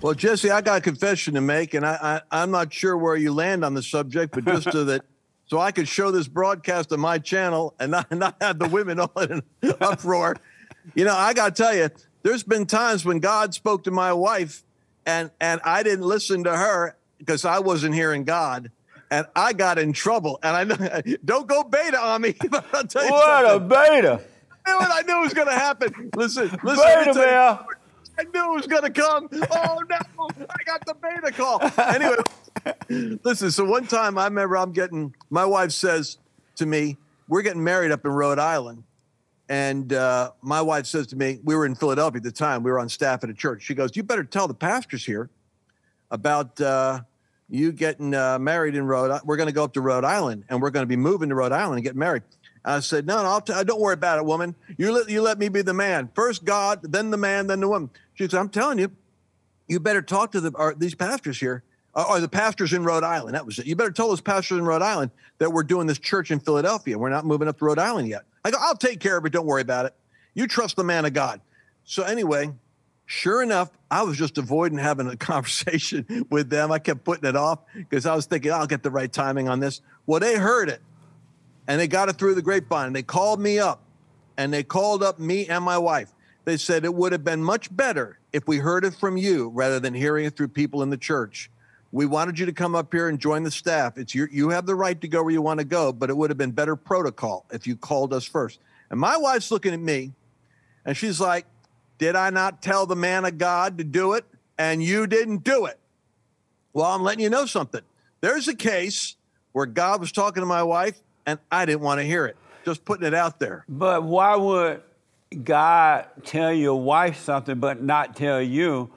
Well, Jesse, I got a confession to make, and I, I am not sure where you land on the subject, but just so that so I could show this broadcast on my channel and not not have the women all in an uproar. You know, I got to tell you, there's been times when God spoke to my wife, and and I didn't listen to her because I wasn't hearing God, and I got in trouble. And I know, don't go beta on me. But I'll tell you what something. a beta! I knew, it, I knew it was going to happen. Listen, listen. Beta man. I knew it was going to come. Oh no, I got the beta call. Anyway, listen. So one time I remember I'm getting. My wife says to me, "We're getting married up in Rhode Island." And uh, my wife says to me, we were in Philadelphia at the time. We were on staff at a church. She goes, "You better tell the pastors here about uh, you getting uh, married in Rhode. We're going to go up to Rhode Island, and we're going to be moving to Rhode Island and get married." I said, "No, no, I'll t- uh, don't worry about it, woman. You let you let me be the man. First God, then the man, then the woman." She said, "I'm telling you, you better talk to the these pastors here, or the pastors in Rhode Island. That was it. You better tell those pastors in Rhode Island that we're doing this church in Philadelphia. We're not moving up to Rhode Island yet." I go, "I'll take care of it. Don't worry about it. You trust the man of God." So anyway, sure enough, I was just avoiding having a conversation with them. I kept putting it off because I was thinking, I'll get the right timing on this. Well, they heard it and they got it through the grapevine. They called me up and they called up me and my wife. They said it would have been much better if we heard it from you rather than hearing it through people in the church. We wanted you to come up here and join the staff. It's your, you have the right to go where you want to go, but it would have been better protocol if you called us first. And my wife's looking at me and she's like, Did I not tell the man of God to do it? And you didn't do it. Well, I'm letting you know something. There's a case where God was talking to my wife and I didn't want to hear it. Just putting it out there. But why would God tell your wife something but not tell you?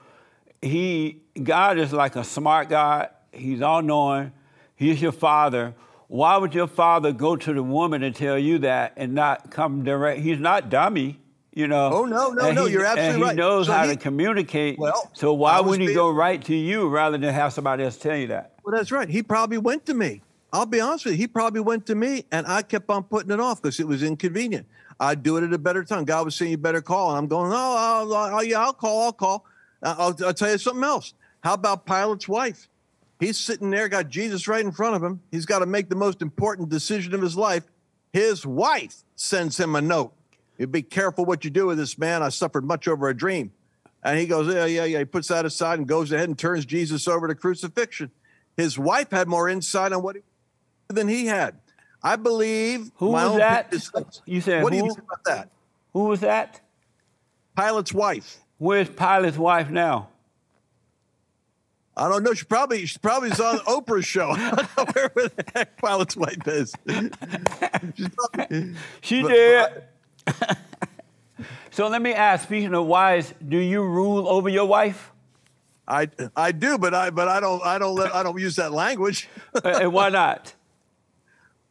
He God is like a smart God. He's all knowing. He's your father. Why would your father go to the woman and tell you that and not come direct? He's not dummy, you know. Oh no, no, and no! he, you're absolutely and right. he knows So how he- to communicate. Well, so why wouldn't he being- go right to you rather than have somebody else tell you that? Well, that's right. He probably went to me. I'll be honest with you. He probably went to me, and I kept on putting it off because it was inconvenient. I'd do it at a better time. God was saying you better call, and I'm going, oh, I'll, I'll, yeah, I'll call, I'll call. I'll, I'll tell you something else. How about Pilate's wife? He's sitting there, got Jesus right in front of him. He's got to make the most important decision of his life. His wife sends him a note. You be careful what you do with this man. I suffered much over a dream. And he goes, Yeah, yeah, yeah. He puts that aside and goes ahead and turns Jesus over to crucifixion. His wife had more insight on what he than he had. I believe. Who was that? You said What do you who? think about that? Who was that? Pilate's wife. Where's Pilate's wife now? I don't know. She probably she probably is on Oprah's show. I don't know where the heck Pilate's wife is. Probably- She But- did. so let me ask, speaking of wives, do you rule over your wife? I I do, but I but I don't I don't let, I don't use that language. Uh, and why not?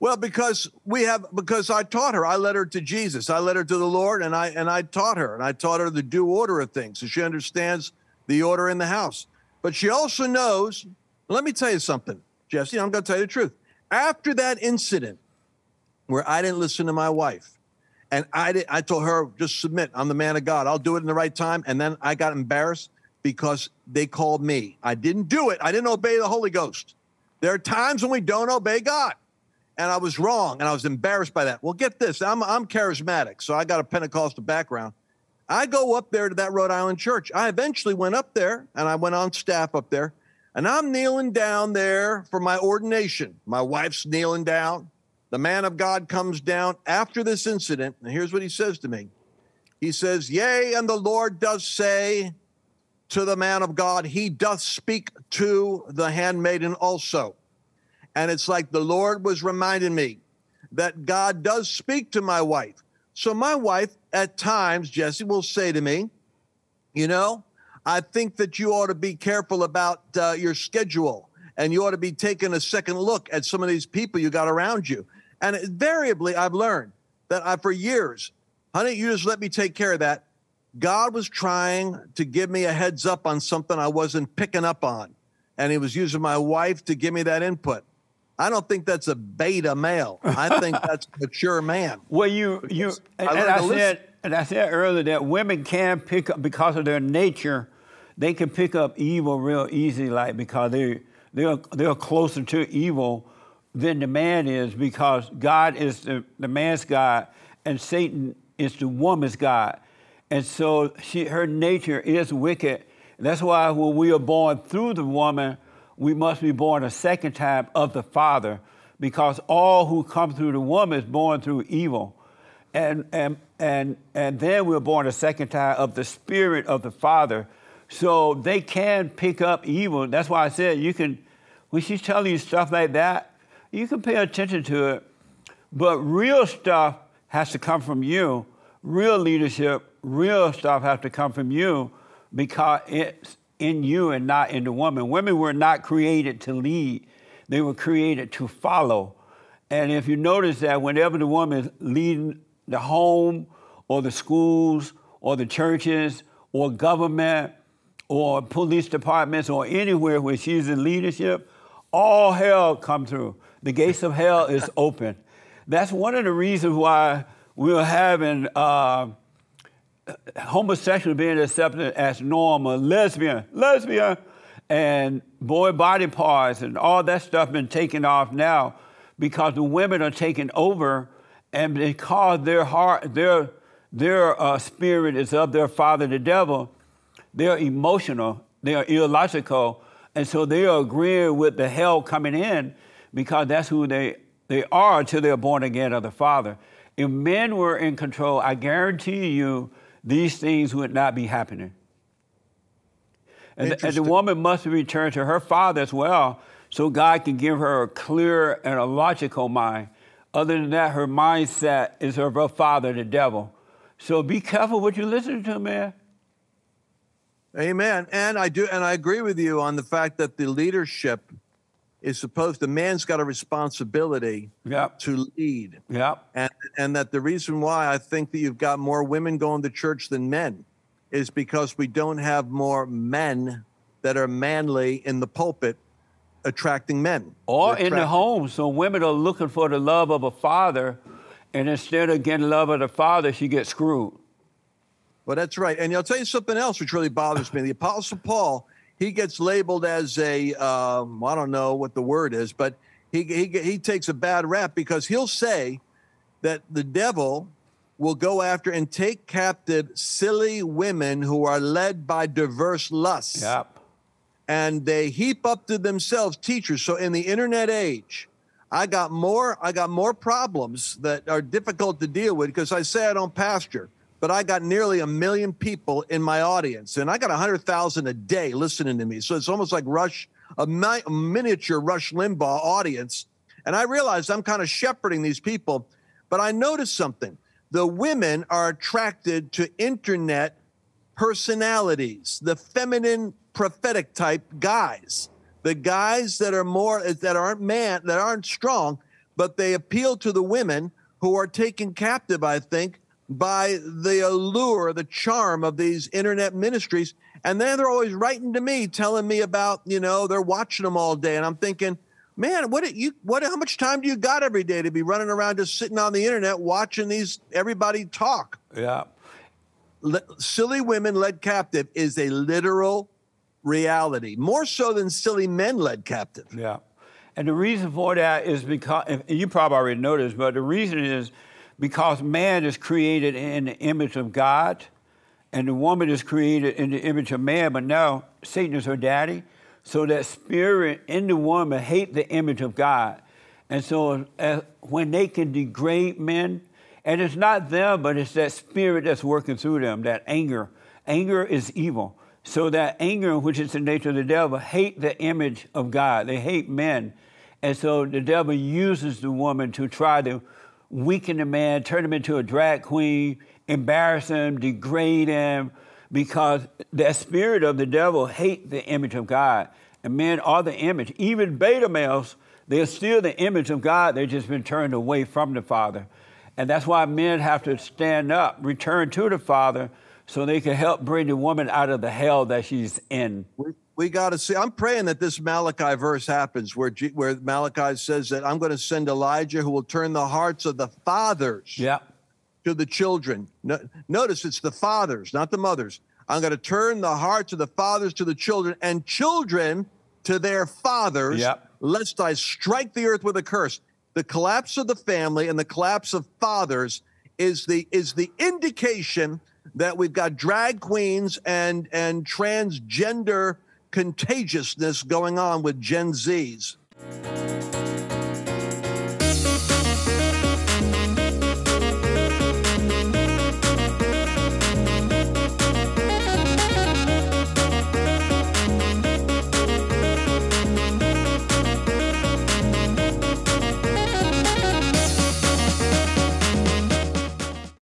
Well, because we have because I taught her. I led her to Jesus. I led her to the Lord, and I and I taught her, and I taught her the due order of things, so she understands the order in the house. But she also knows. Let me tell you something, Jesse. I'm going to tell you the truth. After that incident, where I didn't listen to my wife, and I did, I told her just submit. I'm the man of God. I'll do it in the right time. And then I got embarrassed because they called me. I didn't do it. I didn't obey the Holy Ghost. There are times when we don't obey God and I was wrong, and I was embarrassed by that. Well, get this: I'm I'm charismatic, so I got a Pentecostal background. I go up there to that Rhode Island church. I eventually went up there, and I went on staff up there, and I'm kneeling down there for my ordination. My wife's kneeling down. The man of God comes down after this incident, and here's what he says to me. He says, "Yea, and the Lord does say to the man of God, He doth speak to the handmaiden also." And it's like the Lord was reminding me that God does speak to my wife. So my wife, at times, Jesse will say to me, You know, I think that you ought to be careful about uh, your schedule and you ought to be taking a second look at some of these people you got around you. And invariably, I've learned that I, for years, honey, you just let me take care of that. God was trying to give me a heads up on something I wasn't picking up on. And he was using my wife to give me that input. I don't think that's a beta male. I think that's a mature man. Well, you you I and, I listen. said and I said earlier that women can pick up because of their nature. they can pick up evil real easy, like because they they're they're closer to evil than the man is because God is the, the man's God and Satan is the woman's God. And so she, her nature is wicked. That's why when we are born through the woman, we must be born a second time of the Father, because all who come through the woman is born through evil. And, and, and, and then we're born a second time of the Spirit of the Father. So they can pick up evil. That's why I said you can, when she's telling you stuff like that, you can pay attention to it. But real stuff has to come from you. Real leadership, real stuff has to come from you because it's in you and not in the woman. Women were not created to lead, they were created to follow. And if you notice that whenever the woman is leading the home or the schools or the churches or government or police departments or anywhere where she's in leadership, all hell come through. The gates of hell is open. That's one of the reasons why we are having uh, homosexual being accepted as normal, lesbian, lesbian, and boy body parts and all that stuff been taken off now because the women are taking over and because their heart, their their uh, spirit is of their father, the devil. They're emotional, they are illogical, and so they are agreeing with the hell coming in because that's who they they are until they're born again of the Father. If men were in control, I guarantee you these things would not be happening. And the, and the woman must return to her father as well, so God can give her a clear and a logical mind. Other than that, her mindset is of her father, the devil. So be careful what you listen to, man. Amen. And I do, and I agree with you on the fact that the leadership is supposed the man's got a responsibility yep. to lead. Yep. And and that the reason why I think that you've got more women going to church than men is because we don't have more men that are manly in the pulpit attracting men. Or in the home. So women are looking for the love of a father, and instead of getting love of the father, she gets screwed. Well, that's right. And I'll tell you something else which really bothers me. The Apostle Paul he gets labeled as a um, I don't know what the word is, but he, he he takes a bad rap because he'll say that the devil will go after and take captive silly women who are led by diverse lusts. Yep. And they heap up to themselves teachers. So in the internet age, I got more I got more problems that are difficult to deal with because I say I don't pasture but I got nearly a million people in my audience, and I got a hundred thousand a day listening to me. So it's almost like Rush, a, mi- miniature Rush Limbaugh audience. And I realized I'm kind of shepherding these people, but I noticed something: the women are attracted to internet personalities, the feminine prophetic type guys, the guys that are more that aren't man that aren't strong, but they appeal to the women who are taken captive. I think by the allure, the charm of these internet ministries. And then they're always writing to me, telling me about, you know, they're watching them all day. And I'm thinking, man, what you what how much time do you got every day to be running around just sitting on the internet watching these everybody talk? Yeah. Le- silly women led captive is a literal reality, more so than silly men led captive. Yeah. And the reason for that is because you probably already noticed, but the reason is because man is created in the image of God and the woman is created in the image of man, but now Satan is her daddy. So that spirit in the woman hate the image of God. And so uh, when they can degrade men, and it's not them, but it's that spirit that's working through them, that anger. Anger is evil. So that anger, which is the nature of the devil, hate the image of God. They hate men. And so the devil uses the woman to try to weaken the man, turn him into a drag queen, embarrass him, degrade him, because that spirit of the devil hate the image of God. And men are the image. Even beta males, they're still the image of God. They've just been turned away from the Father. And that's why men have to stand up, return to the Father, so they can help bring the woman out of the hell that she's in we got to see. I'm praying that this Malachi verse happens, where G, where Malachi says that I'm going to send Elijah, who will turn the hearts of the fathers yeah. to the children. No, notice it's the fathers, not the mothers. I'm going to turn the hearts of the fathers to the children and children to their fathers, Yep. lest I strike the earth with a curse. The collapse of the family and the collapse of fathers is the is the indication that we've got drag queens and and transgender contagiousness going on with Gen Zs.